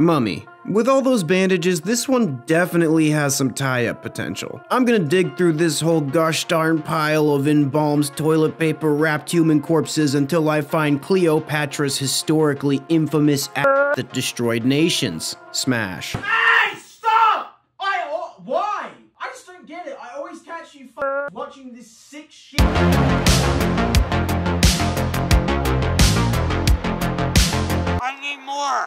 Mummy. With all those bandages, this one definitely has some tie-up potential. I'm gonna dig through this whole gosh darn pile of embalmed toilet paper wrapped human corpses until I find Cleopatra's historically infamous act that destroyed nations. Smash. Hey, stop! I, oh, why? I just don't get it. I always catch you f- watching this sick shit. I need more.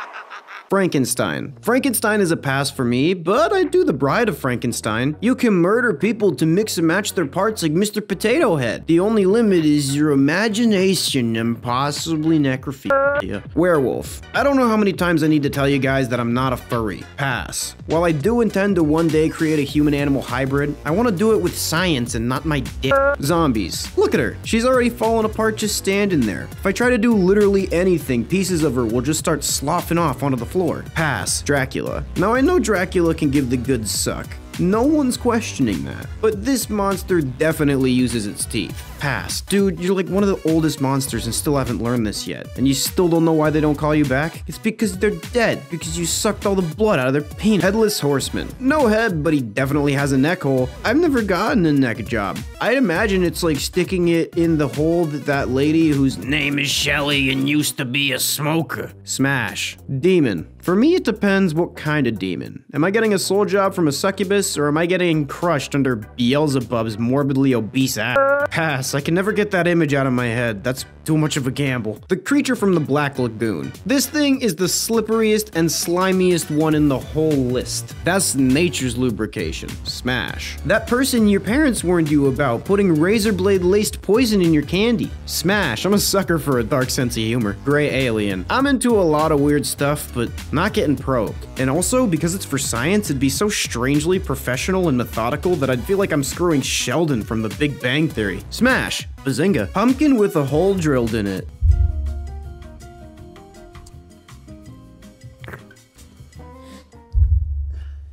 Frankenstein. Frankenstein is a pass for me, but I do the Bride of Frankenstein. You can murder people to mix and match their parts like Mr. Potato Head. The only limit is your imagination and possibly necrophilia. Werewolf. I don't know how many times I need to tell you guys that I'm not a furry. Pass. While I do intend to one day create a human-animal hybrid, I want to do it with science and not my dick. Zombies. Look at her. She's already fallen apart just standing there. If I try to do literally anything, pieces of her will just start sloughing off onto the floor. Pass. Dracula. Now I know Dracula can give the good suck. No one's questioning that. But this monster definitely uses its teeth. Pass. Dude, you're like one of the oldest monsters and still haven't learned this yet. And you still don't know why they don't call you back? It's because they're dead. Because you sucked all the blood out of their penis. Headless horseman. No head, but he definitely has a neck hole. I've never gotten a neck job. I'd imagine it's like sticking it in the hole that that lady whose name is Shelly and used to be a smoker. Smash. Demon. For me, it depends what kind of demon. Am I getting a soul job from a succubus, or am I getting crushed under Beelzebub's morbidly obese ass? Pass. I can never get that image out of my head. That's too much of a gamble. The creature from the Black Lagoon. This thing is the slipperiest and slimiest one in the whole list. That's nature's lubrication. Smash. That person your parents warned you about putting razor blade laced poison in your candy. Smash. I'm a sucker for a dark sense of humor. Gray alien. I'm into a lot of weird stuff, but not getting probed. And also, because it's for science, it'd be so strangely professional and methodical that I'd feel like I'm screwing Sheldon from the Big Bang Theory. Smash. Bazinga. Pumpkin with a hole drilled in it.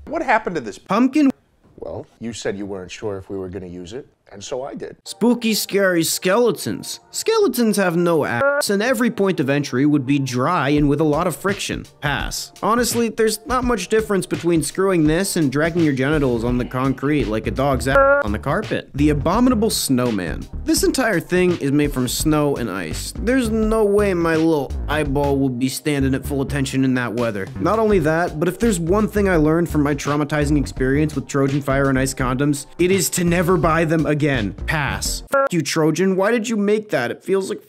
What happened to this? Pumpkin Well, you said you weren't sure if we were going to use it, and so I did. Spooky, scary skeletons. Skeletons have no ass, and every point of entry would be dry and with a lot of friction. Pass. Honestly, there's not much difference between screwing this and dragging your genitals on the concrete like a dog's ass on the carpet. The Abominable Snowman. This entire thing is made from snow and ice. There's no way my little eyeball would be standing at full attention in that weather. Not only that, but if there's one thing I learned from my traumatizing experience with Trojan Fire and Ice condoms, it is to never buy them again. Again, pass. F you, Trojan. Why did you make that? It feels like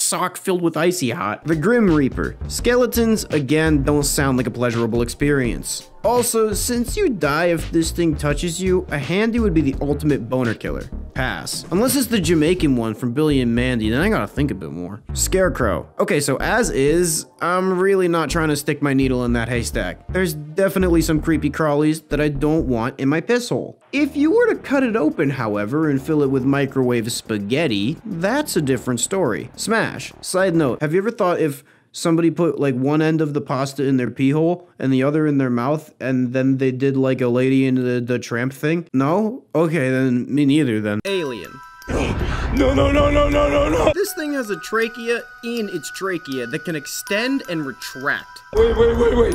sock filled with icy hot. The Grim Reaper. Skeletons, again, don't sound like a pleasurable experience. Also, since you die if this thing touches you, a handy would be the ultimate boner killer. Pass. Unless it's the Jamaican one from Billy and Mandy, then I gotta think a bit more. Scarecrow. Okay, so as is, I'm really not trying to stick my needle in that haystack. There's definitely some creepy crawlies that I don't want in my piss hole. If you were to cut it open, however, and fill it with microwave spaghetti, that's a different story. Smash. Side note, have you ever thought if somebody put like one end of the pasta in their pee hole and the other in their mouth and then they did like a lady in the, the tramp thing? No? Okay, then me neither then. Alien. No, no, no, no, no, no, no. This thing has a trachea in its trachea that can extend and retract. Wait, wait, wait, wait.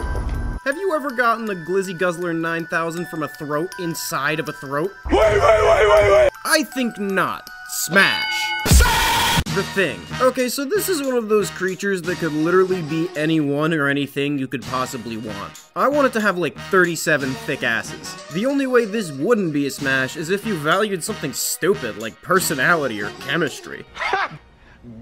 Have you ever gotten the Glizzy Guzzler 9000 from a throat inside of a throat? Wait, wait, wait, wait, wait. I think not. Smash. The thing. Okay, so this is one of those creatures that could literally be anyone or anything you could possibly want. I want it to have like 37 thick asses. The only way this wouldn't be a smash is if you valued something stupid like personality or chemistry.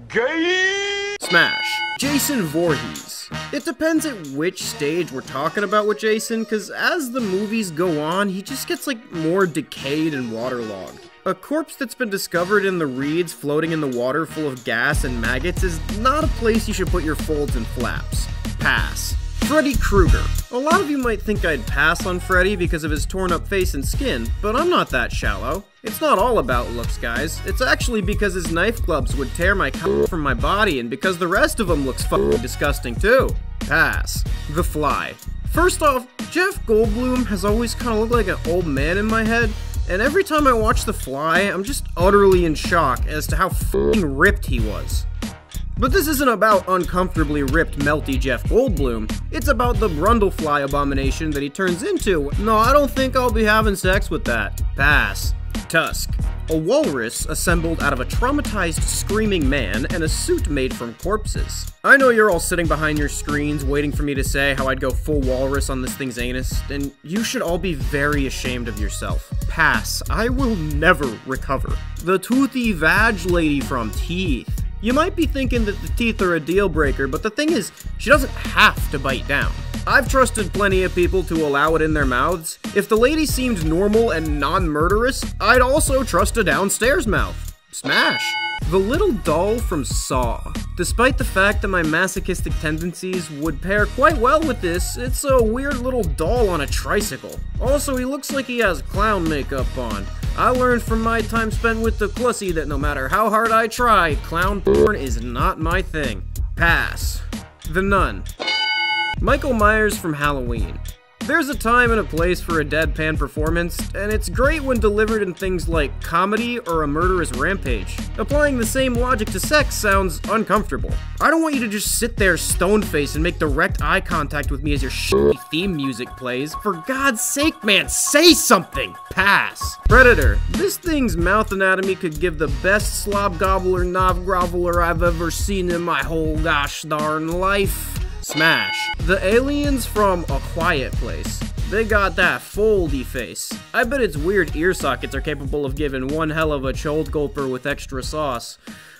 Gay. Smash. Jason Voorhees. It depends at which stage we're talking about with Jason, because as the movies go on, he just gets like more decayed and waterlogged. A corpse that's been discovered in the reeds floating in the water full of gas and maggots is not a place you should put your folds and flaps. Pass. Freddy Krueger. A lot of you might think I'd pass on Freddy because of his torn up face and skin, but I'm not that shallow. It's not all about looks, guys. It's actually because his knife clubs would tear my cock from my body and because the rest of him looks fucking disgusting too. Pass. The Fly. First off, Jeff Goldblum has always kind of looked like an old man in my head, and every time I watch The Fly, I'm just utterly in shock as to how fucking ripped he was. But this isn't about uncomfortably ripped melty Jeff Goldblum. It's about the Brundlefly abomination that he turns into. No, I don't think I'll be having sex with that. Pass. Tusk. A walrus assembled out of a traumatized screaming man and a suit made from corpses. I know you're all sitting behind your screens waiting for me to say how I'd go full walrus on this thing's anus, and you should all be very ashamed of yourself. Pass. I will never recover. The toothy vag lady from Teeth. You might be thinking that the teeth are a deal breaker, but the thing is, she doesn't have to bite down. I've trusted plenty of people to allow it in their mouths. If the lady seemed normal and non-murderous, I'd also trust a downstairs mouth. Smash. The little doll from Saw. Despite the fact that my masochistic tendencies would pair quite well with this, it's a weird little doll on a tricycle. Also, he looks like he has clown makeup on. I learned from my time spent with the Clussy that no matter how hard I try, clown porn is not my thing. Pass. The Nun. Michael Myers from Halloween. There's a time and a place for a deadpan performance, and it's great when delivered in things like comedy or a murderous rampage. Applying the same logic to sex sounds uncomfortable. I don't want you to just sit there stone faced and make direct eye contact with me as your shitty theme music plays. For God's sake, man, say something! Pass. Predator. This thing's mouth anatomy could give the best slob gobbler knob groveler I've ever seen in my whole gosh darn life. Smash. The aliens from A Quiet Place. They got that foldy face. I bet its weird ear sockets are capable of giving one hell of a chold gulper with extra sauce.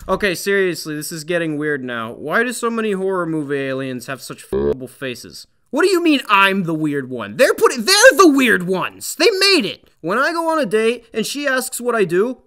Okay, seriously, this is getting weird now. Why do so many horror movie aliens have such f***able faces? What do you mean I'm the weird one? They're putting- they're the weird ones! They made it! When I go on a date and she asks what I do,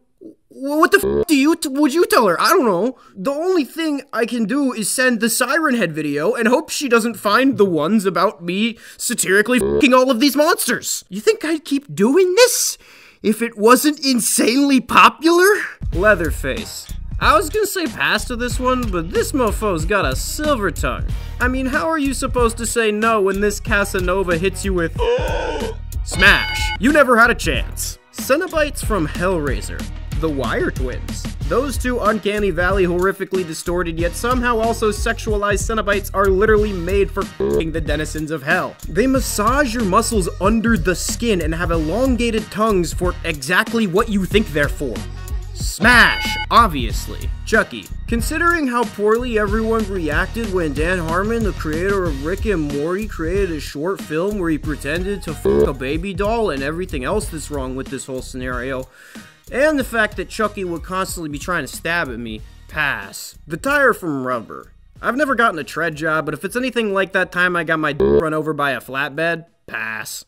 what the f do you would you tell her? I don't know. The only thing I can do is send the Siren Head video and hope she doesn't find the ones about me satirically f***ing all of these monsters. You think I'd keep doing this if it wasn't insanely popular? Leatherface. I was gonna say pass to this one, but this mofo's got a silver tongue. I mean, how are you supposed to say no when this Casanova hits you with Smash? You never had a chance. Cenobites from Hellraiser. The Wire Twins. Those two Uncanny Valley horrifically distorted yet somehow also sexualized Cenobites are literally made for the denizens of hell. They massage your muscles under the skin and have elongated tongues for exactly what you think they're for. Smash! Obviously. Chucky. Considering how poorly everyone reacted when Dan Harmon, the creator of Rick and Morty, created a short film where he pretended to fuck a baby doll and everything else that's wrong with this whole scenario, and the fact that Chucky would constantly be trying to stab at me, pass. The tire from rubber. I've never gotten a tread job, but if it's anything like that time I got my run over by a flatbed, pass.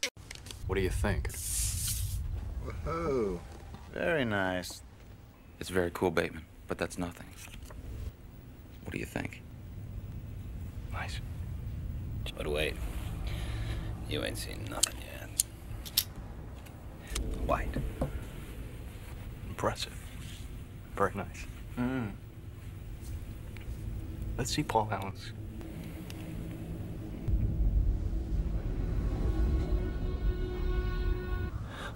What do you think? Oh, very nice. It's very cool, Bateman, but that's nothing. What do you think? Nice. But wait, you ain't seen nothing yet. White. Impressive. Very nice. Mm. Let's see Paul Allen's.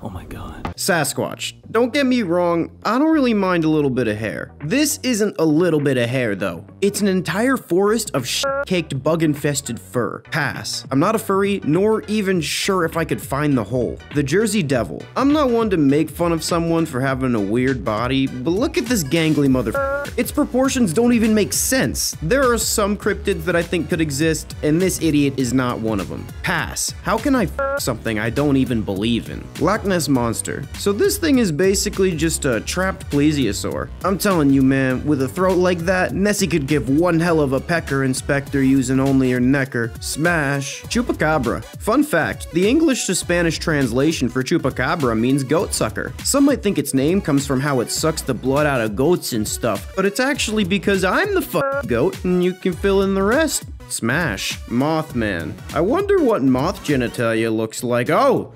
Oh my god. Sasquatch. Don't get me wrong, I don't really mind a little bit of hair. This isn't a little bit of hair though. It's an entire forest of caked bug-infested fur. Pass. I'm not a furry, nor even sure if I could find the hole. The Jersey Devil. I'm not one to make fun of someone for having a weird body, but look at this gangly motherfucker. Its proportions don't even make sense. There are some cryptids that I think could exist, and this idiot is not one of them. Pass. How can I something I don't even believe in? Loch Ness Monster. So this thing is basically just a trapped plesiosaur. I'm telling you, man, with a throat like that, Nessie could give one hell of a pecker inspector using only her necker. Smash. Chupacabra. Fun fact, the English to Spanish translation for chupacabra means goat sucker. Some might think its name comes from how it sucks the blood out of goats and stuff, but it's actually because I'm the fuck goat and you can fill in the rest. Smash. Mothman. I wonder what moth genitalia looks like. Oh!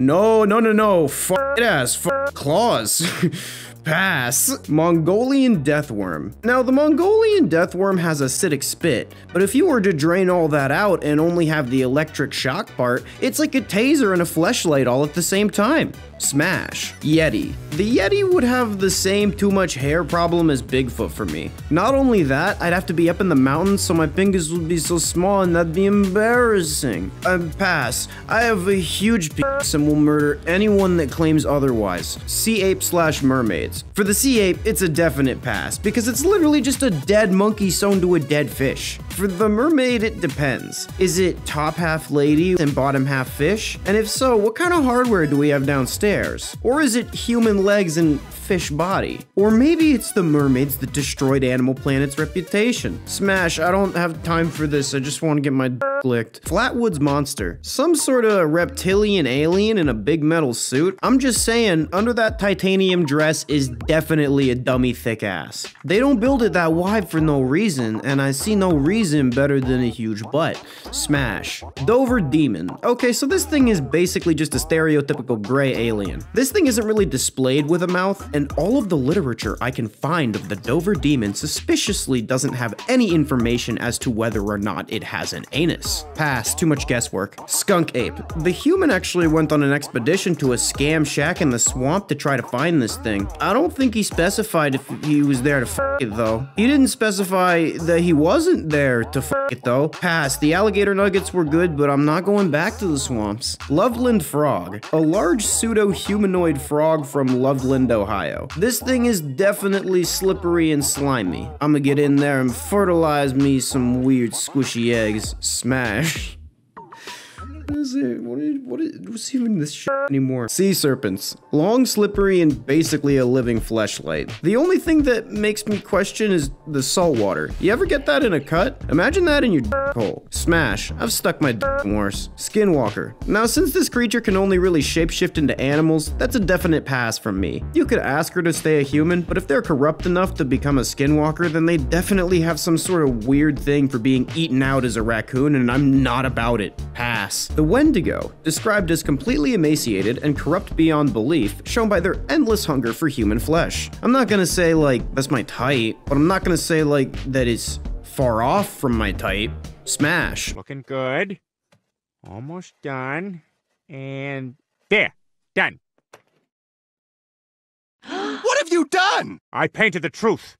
No, no, no, no. Fuck it ass. Fuck claws. Pass. Mongolian deathworm. Now, the Mongolian deathworm has acidic spit, but if you were to drain all that out and only have the electric shock part, it's like a taser and a fleshlight all at the same time. Smash. Yeti. The Yeti would have the same too much hair problem as Bigfoot for me. Not only that, I'd have to be up in the mountains so my fingers would be so small and that'd be embarrassing. I pass. I have a huge penis and will murder anyone that claims otherwise. Sea ape slash mermaids. For the sea ape, it's a definite pass because it's literally just a dead monkey sewn to a dead fish. For the mermaid, it depends. Is it top half lady and bottom half fish? And if so, what kind of hardware do we have downstairs? Or is it human legs and fish body? Or maybe it's the mermaids that destroyed Animal Planet's reputation. Smash, I don't have time for this, I just want to get my licked. Flatwoods Monster. Some sort of reptilian alien in a big metal suit? I'm just saying, under that titanium dress is definitely a dummy thick ass. They don't build it that wide for no reason, and I see no reason better than a huge butt. Smash. Dover Demon. Okay, so this thing is basically just a stereotypical gray alien. This thing isn't really displayed with a mouth, and all of the literature I can find of the Dover Demon suspiciously doesn't have any information as to whether or not it has an anus. Pass, too much guesswork. Skunk Ape. The human actually went on an expedition to a scam shack in the swamp to try to find this thing. I don't think he specified if he was there to f it though. He didn't specify that he wasn't there to f it though. Pass, the alligator nuggets were good, but I'm not going back to the swamps. Loveland Frog. A large pseudo-humanoid frog from Loveland, Ohio. This thing is definitely slippery and slimy. I'ma get in there and fertilize me some weird squishy eggs. Smash. What is it? What is, what is, what's even this shit anymore? Sea serpents. Long, slippery, and basically a living fleshlight. The only thing that makes me question is the salt water. You ever get that in a cut? Imagine that in your hole. Smash. I've stuck my worse. Skinwalker. Now, since this creature can only really shapeshift into animals, that's a definite pass from me. You could ask her to stay a human, but if they're corrupt enough to become a skinwalker, then they definitely have some sort of weird thing for being eaten out as a raccoon, and I'm not about it. Pass. The Wendigo, described as completely emaciated and corrupt beyond belief, shown by their endless hunger for human flesh. I'm not gonna say, like, that's my type, but I'm not gonna say, like, that it's far off from my type. Smash. Looking good. Almost done. And there. Done. What have you done? I painted the truth.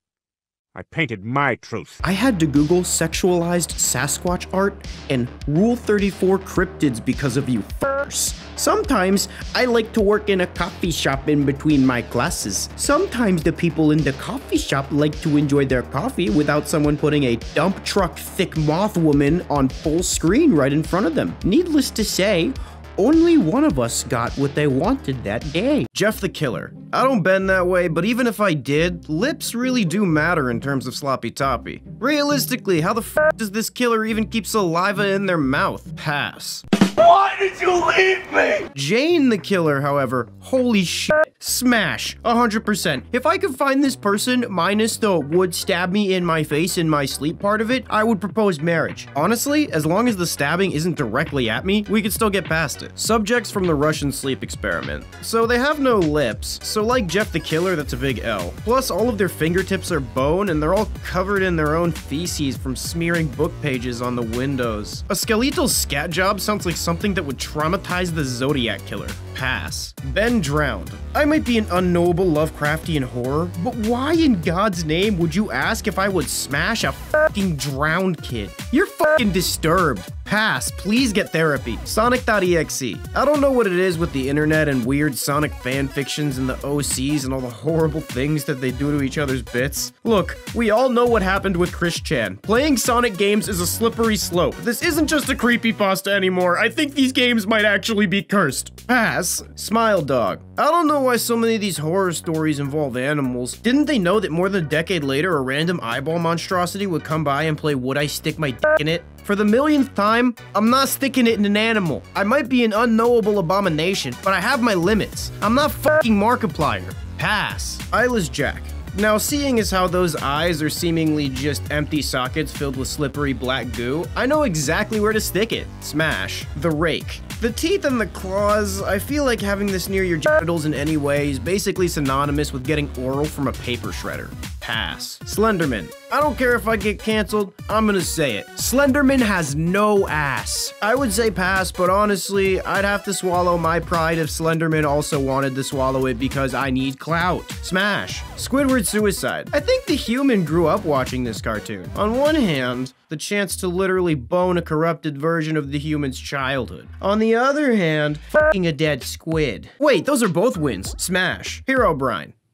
I painted my truth. I had to Google sexualized Sasquatch art and Rule 34 cryptids because of you f***ers. Sometimes I like to work in a coffee shop in between my classes. Sometimes the people in the coffee shop like to enjoy their coffee without someone putting a dump truck thick moth woman on full screen right in front of them. Needless to say, only one of us got what they wanted that day. Jeff the Killer. I don't bend that way, but even if I did, lips really do matter in terms of sloppy toppy. Realistically, how the f does this killer even keep saliva in their mouth? Pass. Why did you leave me? Jane the Killer, however, holy shit. Smash, 100%. If I could find this person minus the would stab me in my face in my sleep part of it, I would propose marriage. Honestly, as long as the stabbing isn't directly at me, we could still get past it. Subjects from the Russian sleep experiment. So they have no lips, so like Jeff the Killer, that's a big L. Plus, all of their fingertips are bone and they're all covered in their own feces from smearing book pages on the windows. A skeletal scat job sounds like something that would traumatize the Zodiac Killer. Pass. Ben Drowned. I might be an unknowable Lovecraftian horror, but why in God's name would you ask if I would smash a fucking drowned kid? You're fucking disturbed. Pass, please get therapy. Sonic.exe. I don't know what it is with the internet and weird Sonic fan fictions and the OCs and all the horrible things that they do to each other's bits. Look, we all know what happened with Chris Chan. Playing Sonic games is a slippery slope. This isn't just a creepypasta anymore. I think these games might actually be cursed. Pass. Smile Dog. I don't know why so many of these horror stories involve animals. Didn't they know that more than a decade later, a random eyeball monstrosity would come by and play Would I Stick My Dick in It? For the millionth time, I'm not sticking it in an animal. I might be an unknowable abomination, but I have my limits. I'm not fucking Markiplier. Pass. Eyeless Jack. Now, seeing as how those eyes are seemingly just empty sockets filled with slippery black goo, I know exactly where to stick it. Smash. The rake. The teeth and the claws, I feel like having this near your genitals in any way is basically synonymous with getting oral from a paper shredder. Pass. Slenderman. I don't care if I get canceled, I'm gonna say it. Slenderman has no ass. I would say pass, but honestly, I'd have to swallow my pride if Slenderman also wanted to swallow it because I need clout. Smash. Squidward Suicide. I think the human grew up watching this cartoon. On one hand, the chance to literally bone a corrupted version of the human's childhood. On the other hand, fucking a dead squid. Wait, those are both wins. Smash. Hero.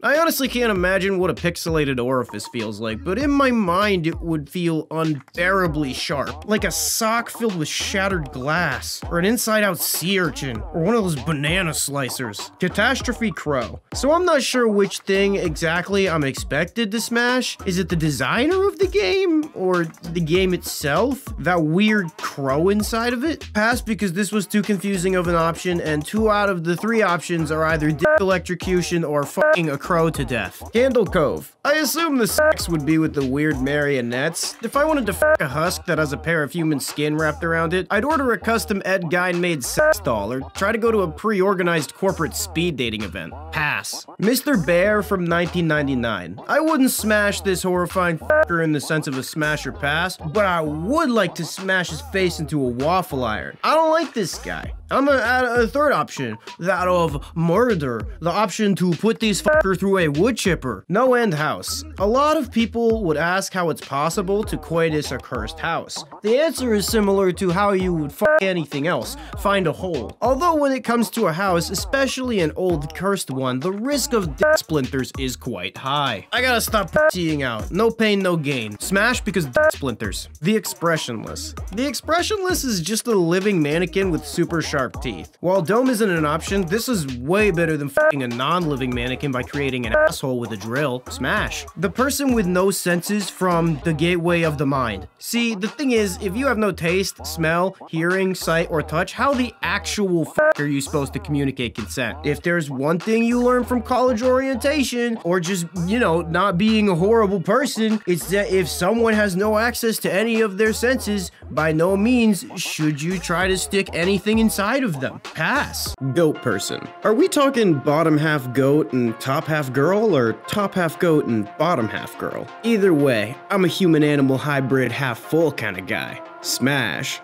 I honestly can't imagine what a pixelated orifice feels like, but in my mind it would feel unbearably sharp. Like a sock filled with shattered glass, or an inside-out sea urchin, or one of those banana slicers. Catastrophe Crow. So I'm not sure which thing exactly I'm expected to smash. Is it the designer of the game, or the game itself? That weird crow inside of it? Pass because this was too confusing of an option, and two out of the three options are either electrocution or fucking a crow to death. Candle Cove. I assume the sex would be with the weird marionettes. If I wanted to fuck a husk that has a pair of human skin wrapped around it, I'd order a custom Ed Gein made sex doll or try to go to a pre-organized corporate speed dating event. Pass. Mr. Bear from 1999. I wouldn't smash this horrifying fucker in the sense of a smash or pass, but I would like to smash his face into a waffle iron. I don't like this guy. I'm gonna add a third option, that of murder. The option to put these fucker through a wood chipper. NoEnd House. A lot of people would ask how it's possible to coitus a cursed house. The answer is similar to how you would anything else, find a hole. Although when it comes to a house, especially an old cursed one, the risk of dick splinters is quite high. I gotta stop seeing out. No pain, no gain. Smash because dick splinters. The expressionless. The expressionless is just a living mannequin with super sharp teeth. While dome isn't an option, this is way better than a non-living mannequin by creating an asshole with a drill. Smash. The person with no senses from the gateway of the mind. See, the thing is, if you have no taste, smell, hearing, sight, or touch, how the actual f are you supposed to communicate consent? If there's one thing you learn from college orientation, or just, you know, not being a horrible person, it's that if someone has no access to any of their senses, by no means should you try to stick anything inside of them. Pass. Goat person. Are we talking bottom half goat and top half girl, or top half goat and bottom half girl? Either way, I'm a human animal hybrid half full kind of guy. Smash.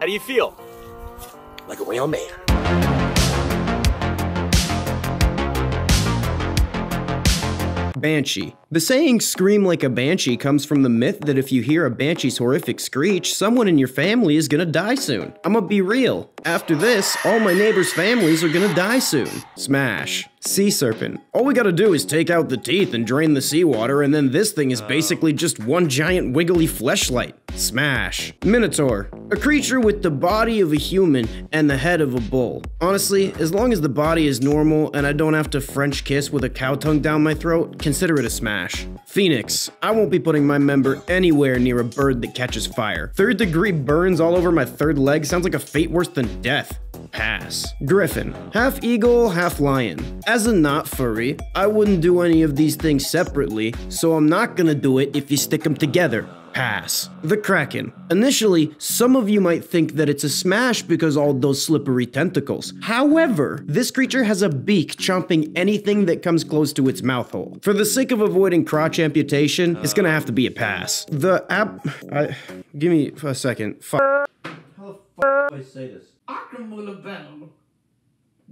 How do you feel? Like a real man. Banshee. The saying scream like a banshee comes from the myth that if you hear a banshee's horrific screech, someone in your family is gonna die soon. I'ma be real. After this, all my neighbors' families are gonna die soon. Smash. Sea serpent. All we gotta do is take out the teeth and drain the seawater, and then this thing is uh. basically just one giant wiggly fleshlight. Smash. Minotaur. A creature with the body of a human and the head of a bull. Honestly, as long as the body is normal and I don't have to French kiss with a cow tongue down my throat, consider it a smash. Phoenix. I won't be putting my member anywhere near a bird that catches fire. Third degree burns all over my third leg sounds like a fate worse than death. Pass. Griffin. Half eagle, half lion. As a not furry, I wouldn't do any of these things separately, so I'm not gonna do it if you stick them together. Pass. The Kraken. Initially, some of you might think that it's a smash because all those slippery tentacles. However, this creature has a beak chomping anything that comes close to its mouth hole. For the sake of avoiding crotch amputation, it's gonna have to be a pass. The app. I, give me a second. F- How the fuck do I say this?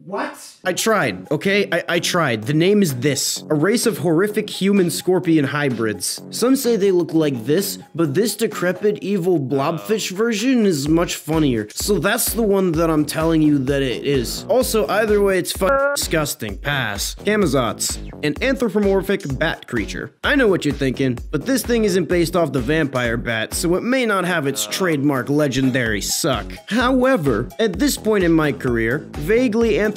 What? I tried, okay? I, I tried. The name is this a race of horrific human scorpion hybrids. Some say they look like this, but this decrepit, evil blobfish version is much funnier. So that's the one that I'm telling you that it is. Also, either way, it's fucking disgusting. Pass. Camazotz, an anthropomorphic bat creature. I know what you're thinking, but this thing isn't based off the vampire bat, so it may not have its trademark legendary suck. However, at this point in my career, vaguely anthropomorphic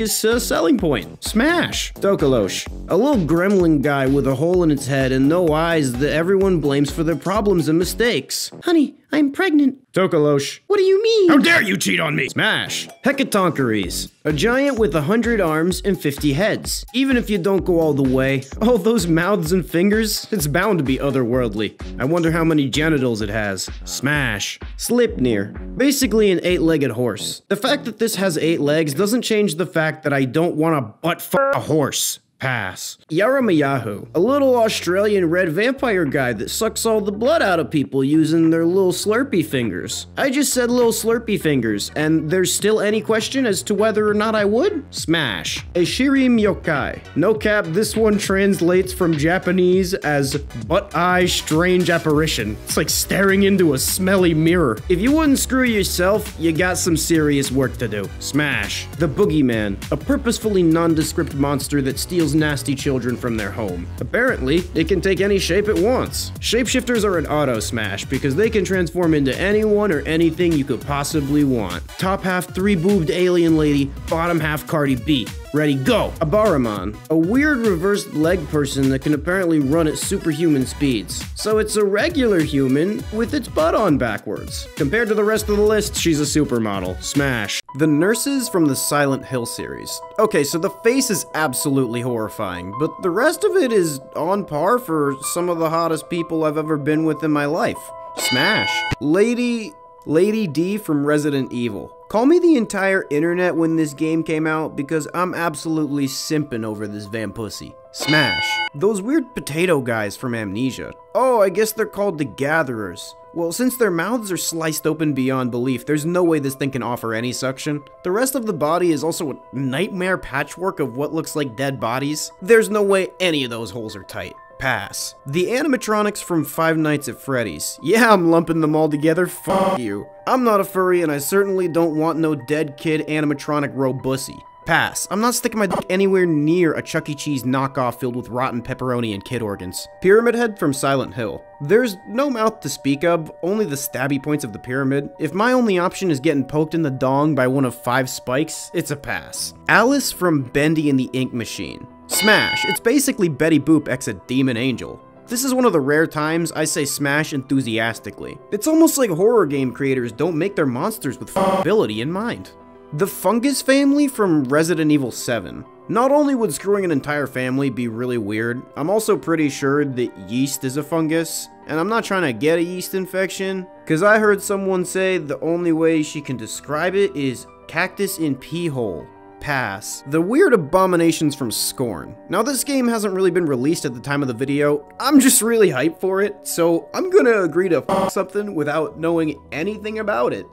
is a selling point. Smash! Tokolosh, a little gremlin guy with a hole in its head and no eyes that everyone blames for their problems and mistakes. Honey, I'm pregnant. Tokolosh. What do you mean? How dare you cheat on me? Smash. Hecatoncheires. A giant with 100 arms and 50 heads. Even if you don't go all the way, all those mouths and fingers, it's bound to be otherworldly. I wonder how many genitals it has. Smash. Sleipnir. Basically an eight-legged horse. The fact that this has eight legs doesn't change the fact that I don't want to butt f a horse. Pass. Yara-ma-yha-who, a little Australian red vampire guy that sucks all the blood out of people using their little slurpy fingers. I just said little slurpy fingers, and there's still any question as to whether or not I would? Smash. A Shirime Yokai. No cap, this one translates from Japanese as butt eye strange apparition. It's like staring into a smelly mirror. If you wouldn't screw yourself, you got some serious work to do. Smash. The Boogeyman, a purposefully nondescript monster that steals nasty children from their home. Apparently, it can take any shape it wants. Shapeshifters are an auto smash because they can transform into anyone or anything you could possibly want. Top half three boobed alien lady, bottom half Cardi B. Ready, go! Abarimon, a weird reversed leg person that can apparently run at superhuman speeds. So it's a regular human with its butt on backwards. Compared to the rest of the list, she's a supermodel. Smash. The nurses from the Silent Hill series. Okay, so the face is absolutely horrifying, but the rest of it is on par for some of the hottest people I've ever been with in my life. Smash. Lady... Lady D from Resident Evil. Call me the entire internet when this game came out because I'm absolutely simping over this van pussy. Smash. Those weird potato guys from Amnesia. Oh, I guess they're called the Gatherers. Well, since their mouths are sliced open beyond belief, there's no way this thing can offer any suction. The rest of the body is also a nightmare patchwork of what looks like dead bodies. There's no way any of those holes are tight. Pass. The animatronics from Five Nights at Freddy's. Yeah, I'm lumping them all together. Fuck you. I'm not a furry and I certainly don't want no dead kid animatronic robussy. Pass. I'm not sticking my dick anywhere near a Chuck E. Cheese knockoff filled with rotten pepperoni and kid organs. Pyramid Head from Silent Hill. There's no mouth to speak of, only the stabby points of the pyramid. If my only option is getting poked in the dong by one of five spikes, it's a pass. Alice from Bendy and the Ink Machine. Smash. It's basically Betty Boop ex a demon angel. This is one of the rare times I say smash enthusiastically. It's almost like horror game creators don't make their monsters with ability in mind. The Fungus family from Resident Evil 7. Not only would screwing an entire family be really weird, I'm also pretty sure that yeast is a fungus, and I'm not trying to get a yeast infection, because I heard someone say the only way she can describe it is cactus in pee hole. Pass. The weird abominations from Scorn. Now this game hasn't really been released at the time of the video, I'm just really hyped for it, so I'm gonna agree to something without knowing anything about it.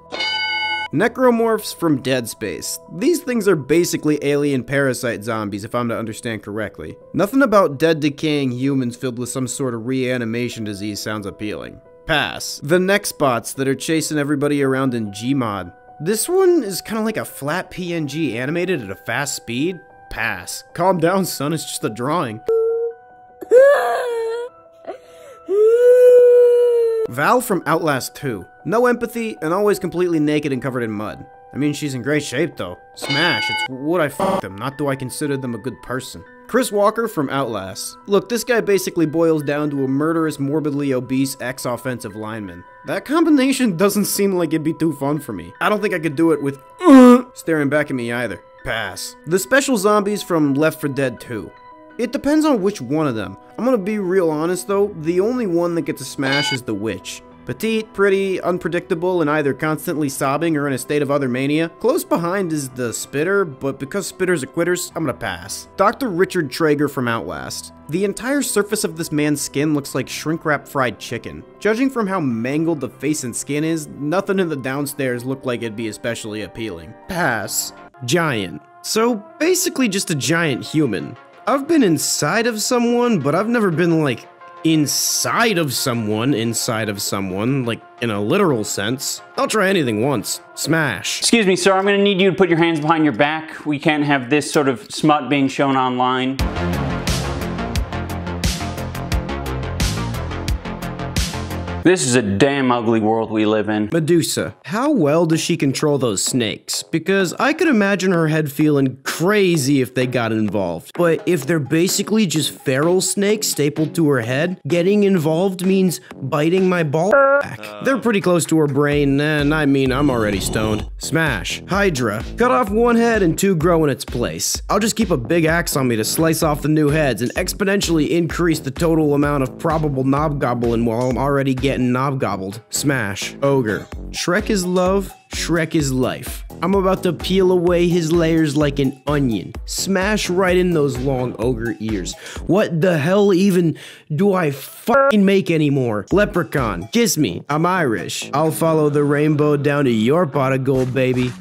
Necromorphs from Dead Space. These things are basically alien parasite zombies if I'm to understand correctly. Nothing about dead decaying humans filled with some sort of reanimation disease sounds appealing. Pass. The Nextbots that are chasing everybody around in Gmod. This one is kind of like a flat PNG animated at a fast speed. Pass. Calm down son, it's just a drawing. Val from Outlast 2. No empathy and always completely naked and covered in mud. I mean, she's in great shape though. Smash, it's would I fuck them, not do I consider them a good person. Chris Walker from Outlast. Look, this guy basically boils down to a murderous, morbidly obese ex-offensive lineman. That combination doesn't seem like it'd be too fun for me. I don't think I could do it with uh, staring back at me either. Pass. The special zombies from Left 4 Dead 2. It depends on which one of them. I'm gonna be real honest though, the only one that gets a smash is the witch. Petite, pretty, unpredictable, and either constantly sobbing or in a state of other mania. Close behind is the Spitter, but because Spitters are quitters, I'm gonna pass. Dr. Richard Traeger from Outlast. The entire surface of this man's skin looks like shrink-wrap fried chicken. Judging from how mangled the face and skin is, nothing in the downstairs looked like it'd be especially appealing. Pass. Giant. So basically just a giant human. I've been inside of someone, but I've never been like inside of someone, inside of someone, like in a literal sense. I'll try anything once. Smash. Excuse me, sir, I'm gonna need you to put your hands behind your back. We can't have this sort of smut being shown online. This is a damn ugly world we live in. Medusa. How well does she control those snakes? Because I could imagine her head feeling crazy if they got involved. But if they're basically just feral snakes stapled to her head, getting involved means biting my ball back. They're pretty close to her brain, and I mean, I'm already stoned. Smash. Hydra. Cut off one head and two grow in its place. I'll just keep a big axe on me to slice off the new heads and exponentially increase the total amount of probable knob goblin while I'm already getting knobgobbled. Smash. Ogre. Shrek is love, Shrek is life. I'm about to peel away his layers like an onion. Smash right in those long ogre ears. What the hell even do I fucking make anymore? Leprechaun, kiss me. I'm Irish. I'll follow the rainbow down to your pot of gold, baby.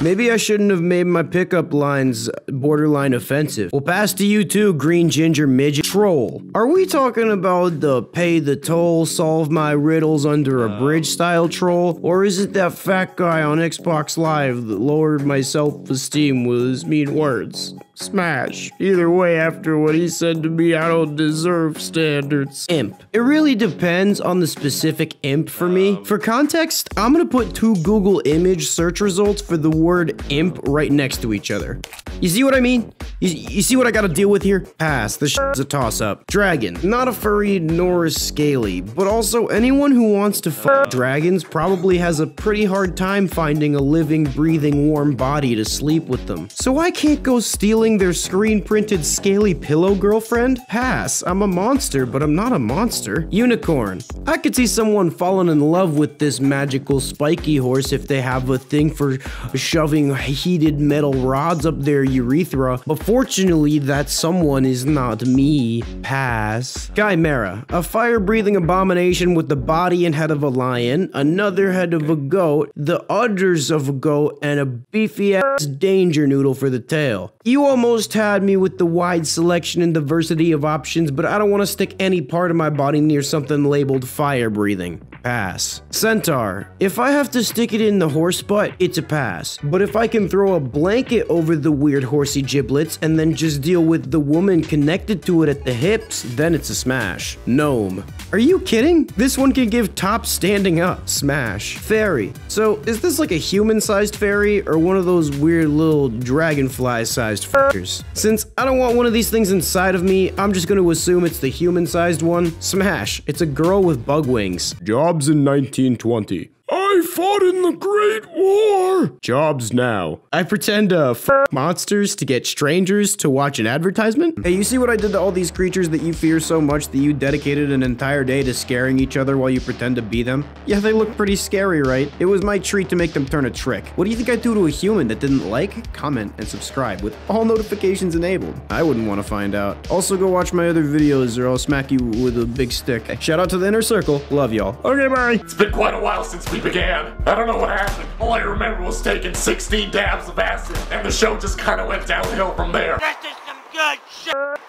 Maybe I shouldn't have made my pickup lines borderline offensive. Well, pass to you too, green ginger midget troll. Are we talking about the pay the toll, solve my riddles under a bridge style troll? Or is it that fat guy on Xbox Live that lowered my self-esteem with his mean words? Smash. Either way, after what he said to me, I don't deserve standards. Imp. It really depends on the specific imp for me. For context, I'm gonna put two Google image search results for the word imp right next to each other. You see what I mean? You, you see what I gotta deal with here? Pass. This is a toss up. Dragon. Not a furry nor a scaly, but also anyone who wants to fuck dragons probably has a pretty hard time finding a living, breathing, warm body to sleep with them. So I can't go stealing their screen printed scaly pillow girlfriend? Pass. I'm a monster, but I'm not a monster. Unicorn. I could see someone falling in love with this magical spiky horse if they have a thing for shoving heated metal rods up their urethra, but fortunately that someone is not me. Pass. Chimera. A fire breathing abomination with the body and head of a lion, another head of a goat, the udders of a goat, and a beefy ass danger noodle for the tail. You almost had me with the wide selection and diversity of options, but I don't want to stick any part of my body near something labeled fire breathing. Pass. Centaur. If I have to stick it in the horse butt, it's a pass. But if I can throw a blanket over the weird horsey giblets and then just deal with the woman connected to it at the hips, then it's a smash. Gnome. Are you kidding? This one can give top standing up. Smash. Fairy. So, is this like a human-sized fairy or one of those weird little dragonfly-sized fuckers? Since I don't want one of these things inside of me, I'm just gonna assume it's the human-sized one. Smash. It's a girl with bug wings. Jobs in 1920. I fought in the Great War. Jobs now. I pretend to f monsters to get strangers to watch an advertisement. Hey, you see what I did to all these creatures that you fear so much that you dedicated an entire day to scaring each other while you pretend to be them? Yeah, they look pretty scary, right? It was my treat to make them turn a trick. What do you think I'd do to a human that didn't like, comment, and subscribe with all notifications enabled? I wouldn't want to find out. Also, go watch my other videos or I'll smack you with a big stick. Shout out to the inner circle. Love y'all. Okay, bye. It's been quite a while since we began. I don't know what happened. All I remember was taking 16 dabs of acid, and the show just kind of went downhill from there. This is some good shit.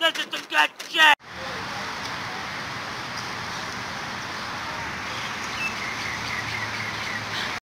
This is some good shit.